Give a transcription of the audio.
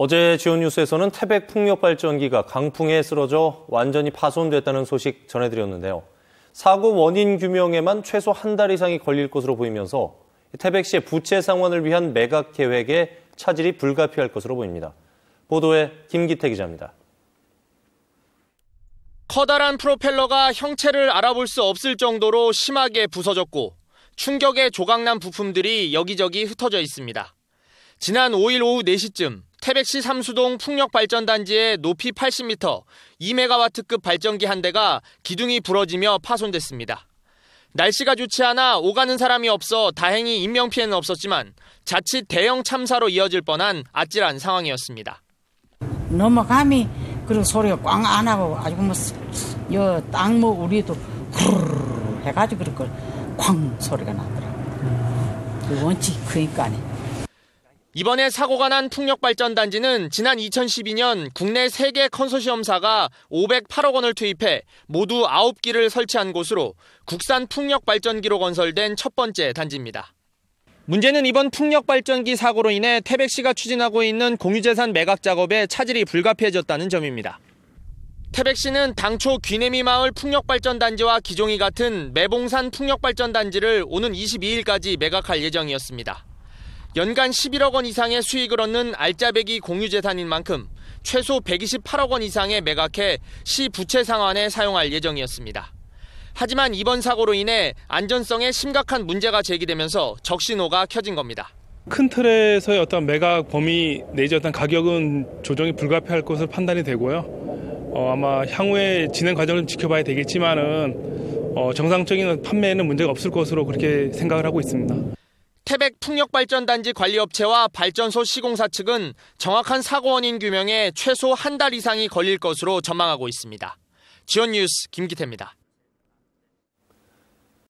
어제 지원 뉴스에서는 태백 풍력 발전기가 강풍에 쓰러져 완전히 파손됐다는 소식 전해드렸는데요. 사고 원인 규명에만 최소 한 달 이상이 걸릴 것으로 보이면서 태백시의 부채 상환을 위한 매각 계획에 차질이 불가피할 것으로 보입니다. 보도에 김기태 기자입니다. 커다란 프로펠러가 형체를 알아볼 수 없을 정도로 심하게 부서졌고 충격에 조각난 부품들이 여기저기 흩어져 있습니다. 지난 5일 오후 4시쯤 태백시 삼수동 풍력발전단지의 높이 80m, 2메가와트급 발전기 한 대가 기둥이 부러지며 파손됐습니다. 날씨가 좋지 않아 오가는 사람이 없어 다행히 인명피해는 없었지만 자칫 대형 참사로 이어질 뻔한 아찔한 상황이었습니다. 넘어감이 그리고 소리가 꽝 안 하고 아주 뭐, 땅뭐 우리도 해가지고 그걸 쾅 소리가 나더라고요. 원칙 그니까 이번에 사고가 난 풍력발전단지는 지난 2012년 국내 3개 컨소시엄사가 508억 원을 투입해 모두 9기를 설치한 곳으로 국산 풍력발전기로 건설된 첫 번째 단지입니다. 문제는 이번 풍력발전기 사고로 인해 태백시가 추진하고 있는 공유재산 매각 작업에 차질이 불가피해졌다는 점입니다. 태백시는 당초 귀내미 마을 풍력발전단지와 기종이 같은 매봉산 풍력발전단지를 오는 22일까지 매각할 예정이었습니다. 연간 11억 원 이상의 수익을 얻는 알짜배기 공유재산인 만큼 최소 128억 원 이상의 매각해 시 부채 상환에 사용할 예정이었습니다. 하지만 이번 사고로 인해 안전성에 심각한 문제가 제기되면서 적신호가 켜진 겁니다. 큰 틀에서의 어떤 매각 범위 내지 어떤 가격은 조정이 불가피할 것으로 판단이 되고요. 어, 아마 향후에 진행 과정을 지켜봐야 되겠지만은 어, 정상적인 판매에는 문제가 없을 것으로 그렇게 생각을 하고 있습니다. 태백 풍력발전단지 관리업체와 발전소 시공사 측은 정확한 사고 원인 규명에 최소 한 달 이상이 걸릴 것으로 전망하고 있습니다. 지원 뉴스 김기태입니다.